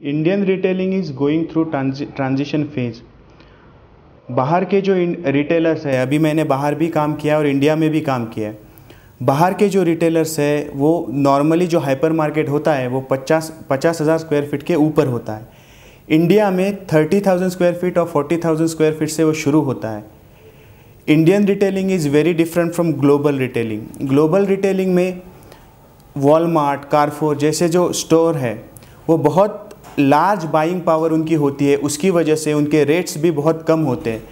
Indian retailing is going through transition phase बाहर के जो रिटेलर्स है, अभी मैंने बाहर भी काम किया और इंडिया में भी काम किया है। बाहर के जो रिटेलर्स है, वो नॉर्मली जो हाइपर मार्केट होता है, वो पचास पचास हज़ार स्क्वायर फीट के ऊपर होता है। इंडिया में थर्टी थाउज़ेंड स्क्वायर फीट और फोर्टी थाउज़ेंड स्क्वायर फीट से वो शुरू होता है। Indian retailing is very different from global retailing global retailing में वॉलमार्ट कारफोर जैसे जो स्टोर है, वो बहुत लार्ज बाइंग पावर उनकी होती है, उसकी वजह से उनके रेट्स भी बहुत कम होते हैं।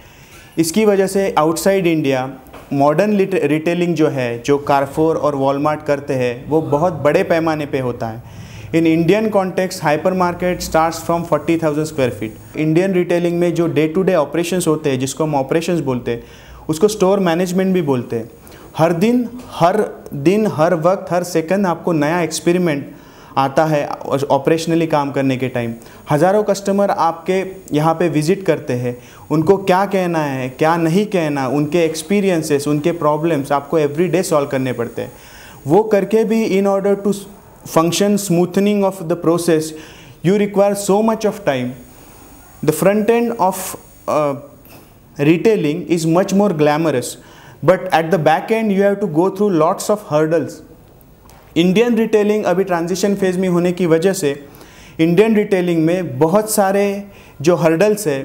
इसकी वजह से आउटसाइड इंडिया मॉडर्न रिटेलिंग जो है, जो कारफोर और वॉलमार्ट करते हैं, वो बहुत बड़े पैमाने पे होता है। In Indian context hyper market start from forty thousand square feet Indian retailing में जो डे टू डे ऑपरेशंस होते हैं, जिसको हम ऑपरेशंस बोलते हैं, उसको स्टोर मैनेजमेंट भी बोलते हैं। हर दिन हर दिन, हर वक्त, हर सेकंड आपको नया एक्सपेरिमेंट आता है ऑपरेशनली काम करने के टाइम हज़ारों कस्टमर आपके यहाँ पे विज़िट करते हैं. उनको क्या कहना है, क्या नहीं कहना, उनके एक्सपीरियंसेस उनके प्रॉब्लम्स आपको एवरी डे सॉल्व करने पड़ते हैं. वो करके भी in order to function smoothening of the process you require so much of time the front end of retailing is much more glamorous. But at the back end, you have to go through lots of hurdles. Indian retailing अभी transition phase में होने की वजह से Indian retailing में बहुत सारे जो हर्डल्स है,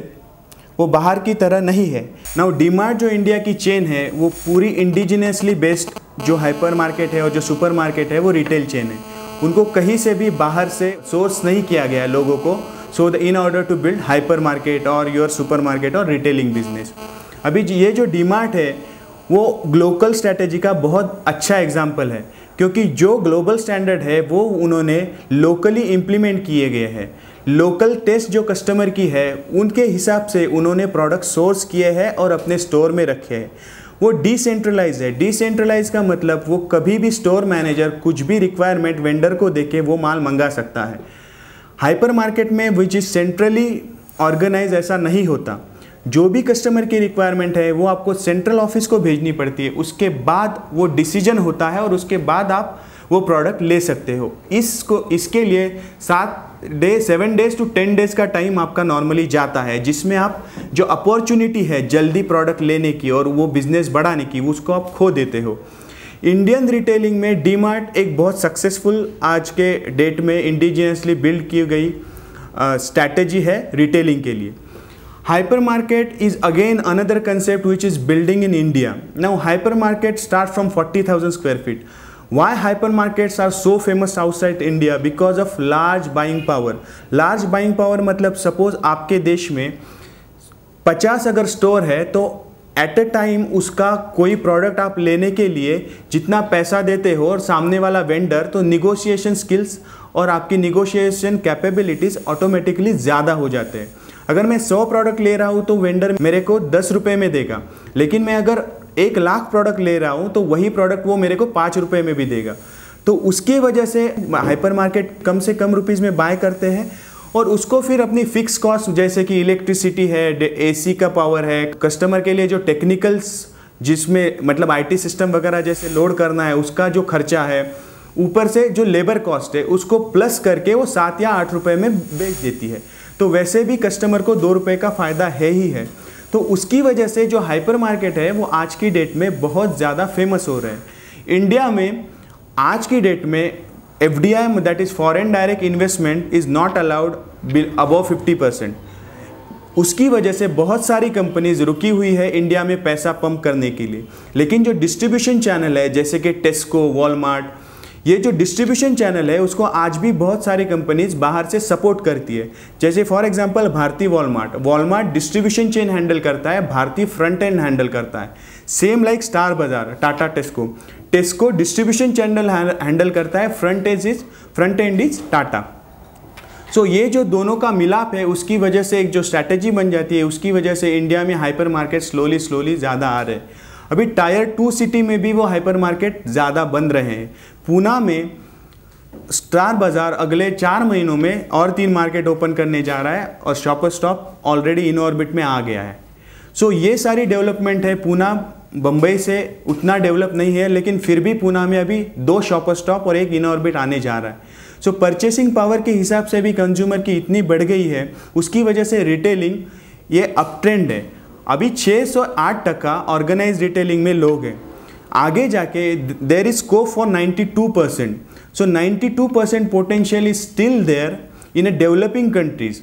वो बाहर की तरह नहीं है। नाउ डीमार्ट जो इंडिया की चेन है, वो पूरी इंडिजिनियसली बेस्ड जो हाइपर मार्केट है और जो सुपर मार्केट है, वो रिटेल चेन है। उनको कहीं से भी बाहर से सोर्स नहीं किया गया लोगों को so the in order to build hypermarket और योर सुपर मार्केट और रिटेलिंग बिज़नेस अभी ये जो डीमार्ट है, वो ग्लोकल स्ट्रैटेजी का बहुत अच्छा एग्ज़ाम्पल है। क्योंकि जो ग्लोबल स्टैंडर्ड है, वो उन्होंने लोकली इम्प्लीमेंट किए गए हैं। लोकल टेस्ट जो कस्टमर की है, उनके हिसाब से उन्होंने प्रोडक्ट सोर्स किए हैं और अपने स्टोर में रखे हैं। वो डिसेंट्रलाइज है। डिसेंट्रलाइज का मतलब वो कभी भी स्टोर मैनेजर कुछ भी रिक्वायरमेंट वेंडर को देके वो माल मंगा सकता है। हाइपर मार्केट में विच इज़ सेंट्रली ऑर्गेनाइज ऐसा नहीं होता। जो भी कस्टमर की रिक्वायरमेंट है, वो आपको सेंट्रल ऑफ़िस को भेजनी पड़ती है। उसके बाद वो डिसीज़न होता है और उसके बाद आप वो प्रोडक्ट ले सकते हो। इसको, इसके लिए सात day seven days to ten days का टाइम आपका नॉर्मली जाता है, जिसमें आप जो अपॉर्चुनिटी है जल्दी प्रोडक्ट लेने की और वो बिज़नेस बढ़ाने की, उसको आप खो देते हो। इंडियन रिटेलिंग में डीमार्ट एक बहुत सक्सेसफुल आज के डेट में इंडिजिनियसली बिल्ड की गई स्ट्रैटेजी है रिटेलिंग के लिए। Another concept which is building in India now hyper market start from forty thousand square feet why hyper markets are so famous outside India because of large buying power large buying power मतलब suppose आपके देश में पचास अगर store है तो at a time उसका कोई प्रोडक्ट आप लेने के लिए जितना पैसा देते हो और सामने वाला वेंडर तो निगोशिएशन स्किल्स और आपकी निगोशिएशन कैपेबिलिटीज़ ऑटोमेटिकली ज़्यादा हो जाते हैं। अगर मैं सौ प्रोडक्ट ले रहा हूँ तो वेंडर मेरे को दस रुपये में देगा। लेकिन मैं अगर एक लाख प्रोडक्ट ले रहा हूँ तो वही प्रोडक्ट वो मेरे को पाँच रुपये में भी देगा। तो उसकी वजह से हाइपर मार्केट कम से कम रुपीज़ में बाय करते हैं और उसको फिर अपनी फिक्स कॉस्ट जैसे कि इलेक्ट्रिसिटी है एसी का पावर है कस्टमर के लिए जो टेक्निकल्स जिसमें मतलब आईटी सिस्टम वगैरह जैसे लोड करना है, उसका जो खर्चा है, ऊपर से जो लेबर कॉस्ट है, उसको प्लस करके वो सात या आठ रुपये में बेच देती है। तो वैसे भी कस्टमर को दो रुपये का फ़ायदा है ही है। तो उसकी वजह से जो हाइपर मार्केट है, वो आज की डेट में बहुत ज़्यादा फ़ेमस हो रहे हैं। इंडिया में आज की डेट में F D I that is foreign direct investment is not allowed above fifty percent उसकी वजह से बहुत सारी कंपनीज़ रुकी हुई है इंडिया में पैसा पंप करने के लिए। लेकिन जो डिस्ट्रीब्यूशन चैनल है, जैसे कि टेस्को वॉलमार्ट ये जो डिस्ट्रीब्यूशन चैनल है उसको आज भी बहुत सारी कंपनीज़ बाहर से सपोर्ट करती है। जैसे for example Bharti Walmart Walmart distribution chain handle करता है भारतीय फ्रंट एंड हैंडल करता है। Same like Star Bazaar Tata Tesco Tesco distribution channel handle करता है front edge is front end is Tata so so, ये जो दोनों का मिलाप है उसकी वजह से एक जो स्ट्रैटेजी बन जाती है उसकी वजह से इंडिया में हाइपर मार्केट स्लोली स्लोली ज़्यादा आ रहे हैं। अभी टायर टू सिटी में भी वो हाइपर मार्केट ज़्यादा बन रहे हैं। पूना में स्टार बाज़ार अगले चार महीनों में और तीन मार्केट ओपन करने जा रहा है और Shopper Stop already in orbit में आ गया है। सो so, ये सारी डेवलपमेंट है पूना बम्बई से उतना डेवलप नहीं है लेकिन फिर भी पूना में अभी दो शॉपर स्टॉप और एक इन ऑर्बिट आने जा रहा है। सो परचेसिंग पावर के हिसाब से भी कंज्यूमर की इतनी बढ़ गई है उसकी वजह से रिटेलिंग ये अप ट्रेंड है। अभी 608 टका ऑर्गेनाइज रिटेलिंग में लोग हैं। आगे जाके there is scope for 92 percent so 92 percent potential is still there in a developing countries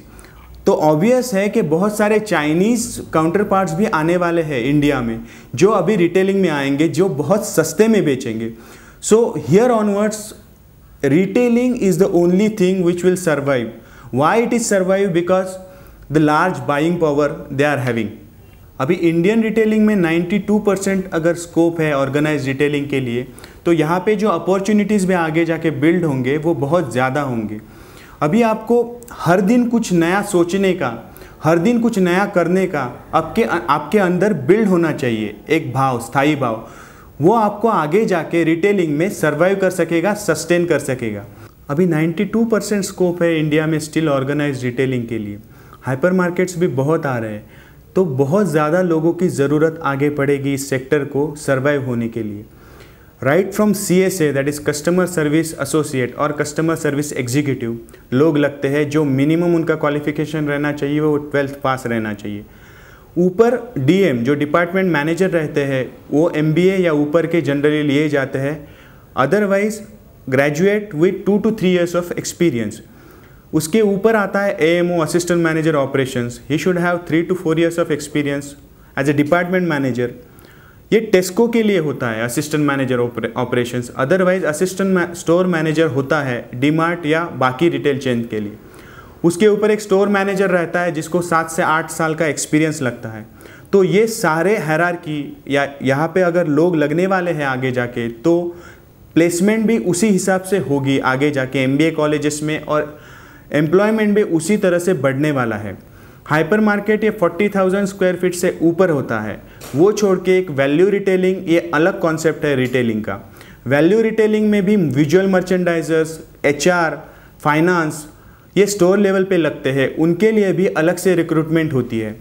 तो ऑब्वियस है कि बहुत सारे चाइनीज़ काउंटर पार्ट्स भी आने वाले हैं इंडिया में, जो अभी रिटेलिंग में आएँगे, जो बहुत सस्ते में बेचेंगे। So here onwards retailing is the only thing which will survive why it is survive because the large buying power they are having अभी इंडियन रिटेलिंग में 92 परसेंट अगर स्कोप है ऑर्गेनाइज रिटेलिंग के लिए तो यहाँ पे जो अपॉर्चुनिटीज़ भी आगे जाके बिल्ड होंगे, वो बहुत ज़्यादा होंगे। अभी आपको हर दिन कुछ नया सोचने का, हर दिन कुछ नया करने का आपके आपके अंदर बिल्ड होना चाहिए, एक भाव, स्थायी भाव। वो आपको आगे जाके रिटेलिंग में सर्वाइव कर सकेगा सस्टेन कर सकेगा। अभी 92 परसेंट स्कोप है इंडिया में स्टिल ऑर्गेनाइज रिटेलिंग के लिए। हाइपर मार्केट्स भी बहुत आ रहे हैं। तो बहुत ज़्यादा लोगों की ज़रूरत आगे पड़ेगी इस सेक्टर को सर्वाइव होने के लिए। Right from C S A that is customer service associate और कस्टमर सर्विस एग्जीक्यूटिव लोग लगते हैं जो मिनिमम उनका क्वालिफिकेशन रहना चाहिए, वो ट्वेल्थ पास रहना चाहिए। ऊपर डीएम जो डिपार्टमेंट मैनेजर रहते हैं, वो एमबीए या ऊपर के जनरली लिए जाते हैं। Otherwise graduate with two two three years of experience उसके ऊपर आता है A M O assistant manager operations he should have three two four years of experience as a department manager ये टेस्को के लिए होता है assistant manager operations otherwise assistant store manager होता है डीमार्ट या बाकी रिटेल चेन के लिए. उसके ऊपर एक स्टोर मैनेजर रहता है जिसको सात से आठ साल का एक्सपीरियंस लगता है. तो ये सारे हैरार की या यहाँ पे अगर लोग लगने वाले हैं आगे जाके तो प्लेसमेंट भी उसी हिसाब से होगी आगे जाके एम कॉलेजेस में और एम्प्लॉयमेंट भी उसी तरह से बढ़ने वाला है। हाइपर मार्केट ये 40,000 स्क्वायर फीट से ऊपर होता है। वो छोड़ के एक वैल्यू रिटेलिंग ये अलग कॉन्सेप्ट है रिटेलिंग का। वैल्यू रिटेलिंग में भी विजुअल मर्चेंडाइजर्स एचआर फाइनेंस ये स्टोर लेवल पे लगते हैं। उनके लिए भी अलग से रिक्रूटमेंट होती है।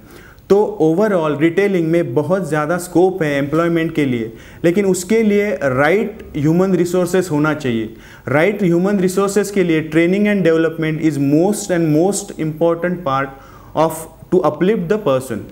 तो ओवरऑल रिटेलिंग में बहुत ज़्यादा स्कोप है एम्प्लॉयमेंट के लिए, लेकिन उसके लिए राइट ह्यूमन रिसोर्सेज होना चाहिए। राइट ह्यूमन रिसोर्सेज के लिए training and development is most and most important part of to uplift the person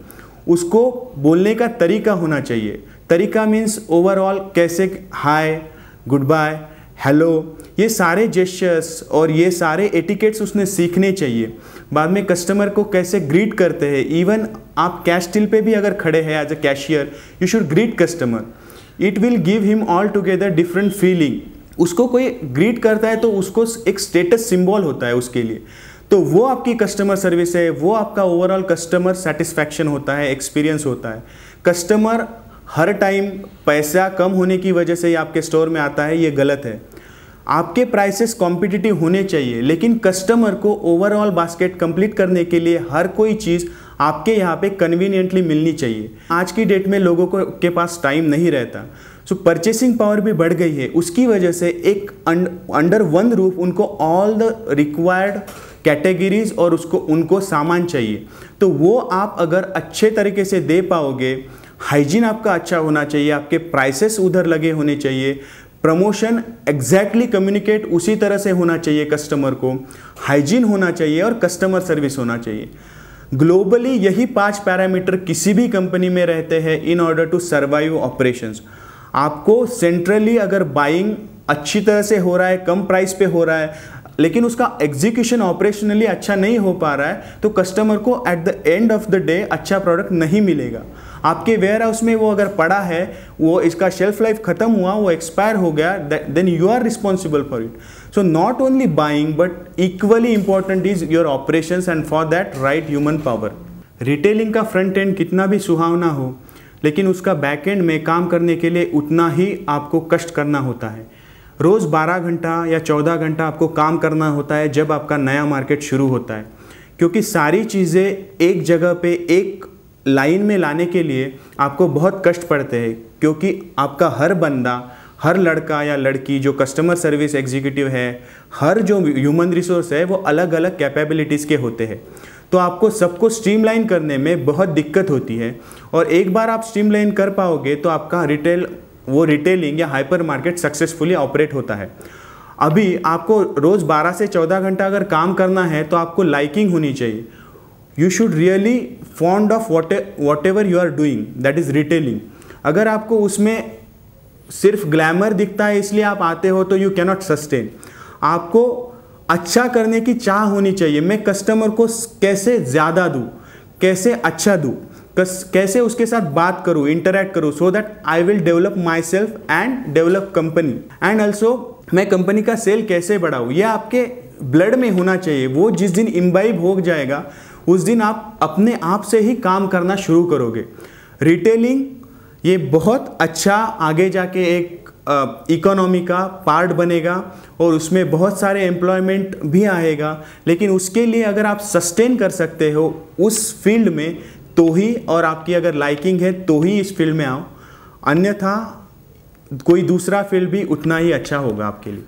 उसको बोलने का तरीका होना चाहिए। तरीका मीन्स ओवरऑल कैसे हाय गुड बाय हेलो ये सारे जेस्चर्स और ये सारे एटिकेट्स उसने सीखने चाहिए। बाद में कस्टमर को कैसे ग्रीट करते हैं? इवन आप कैश टिल पे भी अगर खड़े हैं as a cashier you should greet customer it will give him all together different feeling उसको कोई ग्रीट करता है तो उसको एक स्टेटस सिंबल होता है उसके लिए। तो वो आपकी कस्टमर सर्विस है, वो आपका ओवरऑल कस्टमर सेटिस्फैक्शन होता है एक्सपीरियंस होता है। कस्टमर हर टाइम पैसा कम होने की वजह से ही आपके स्टोर में आता है, ये गलत है। आपके प्राइसेस कॉम्पिटिटिव होने चाहिए, लेकिन कस्टमर को ओवरऑल बास्केट कंप्लीट करने के लिए हर कोई चीज़ आपके यहाँ पे कन्वीनियंटली मिलनी चाहिए। आज की डेट में लोगों को, के पास टाइम नहीं रहता। सो परचेसिंग पावर भी बढ़ गई है। उसकी वजह से एक अंडर वन रूफ उनको ऑल द रिक्वायर्ड कैटेगरीज और उसको, उनको सामान चाहिए। तो वो आप अगर अच्छे तरीके से दे पाओगे हाइजीन आपका अच्छा होना चाहिए, आपके प्राइसेस उधर लगे होने चाहिए प्रमोशन एग्जैक्टली कम्युनिकेट उसी तरह से होना चाहिए कस्टमर को। हाइजीन होना चाहिए और कस्टमर सर्विस होना चाहिए। ग्लोबली यही पाँच पैरामीटर किसी भी कंपनी में रहते हैं in order to survive operations आपको सेंट्रली अगर बाइंग अच्छी तरह से हो रहा है, कम प्राइस पे हो रहा है, लेकिन उसका एग्जीक्यूशन ऑपरेशनली अच्छा नहीं हो पा रहा है तो कस्टमर को at the end of the day अच्छा प्रोडक्ट नहीं मिलेगा। आपके वेयर हाउस में वो अगर पड़ा है, वो इसका शेल्फ लाइफ खत्म हुआ, वो एक्सपायर हो गया then you are responsible for it so not only buying but equally important is your operation and for that right human power retailing का फ्रंट एंड कितना भी सुहावना हो, लेकिन उसका बैक एंड में काम करने के लिए उतना ही आपको कष्ट करना होता है। रोज़ 12 घंटा या 14 घंटा आपको काम करना होता है जब आपका नया मार्केट शुरू होता है। क्योंकि सारी चीज़ें एक जगह पे एक लाइन में लाने के लिए आपको बहुत कष्ट पड़ते हैं, क्योंकि आपका हर बंदा, हर लड़का या लड़की जो कस्टमर सर्विस एग्जीक्यूटिव है, हर जो ह्यूमन रिसोर्स है, वो अलग अलग कैपेबिलिटीज़ के होते हैं। तो आपको सबको स्ट्रीमलाइन करने में बहुत दिक्कत होती है, और एक बार आप स्ट्रीमलाइन कर पाओगे तो आपका रिटेल वो रिटेलिंग या हाइपर मार्केट सक्सेसफुली ऑपरेट होता है। अभी आपको रोज़ 12 से 14 घंटा अगर काम करना है तो आपको लाइकिंग होनी चाहिए। You should really fond of whatever you are doing that is retailing अगर आपको उसमें सिर्फ़ ग्लैमर दिखता है, इसलिए आप आते हो तो यू कैनॉट सस्टेन आपको अच्छा करने की चाह होनी चाहिए, मैं कस्टमर को कैसे ज़्यादा दूँ, कैसे अच्छा दूँ, कैसे उसके साथ बात करूँ इंटरेक्ट करूँ so that I will develop myself and develop company and also मैं कंपनी का सेल कैसे बढ़ाऊँ यह आपके ब्लड में होना चाहिए, वो जिस दिन इम्बाइब हो जाएगा उस दिन आप अपने आप से ही काम करना शुरू करोगे। रिटेलिंग ये बहुत अच्छा आगे जाके एक इकोनॉमी का पार्ट बनेगा और उसमें बहुत सारे एम्प्लॉयमेंट भी आएगा। लेकिन उसके लिए अगर आप सस्टेन कर सकते हो उस फ़ील्ड में तो ही और आपकी अगर लाइकिंग है तो ही इस फ़ील्ड में आओ। अन्यथा कोई दूसरा फ़ील्ड भी उतना ही अच्छा होगा आपके लिए।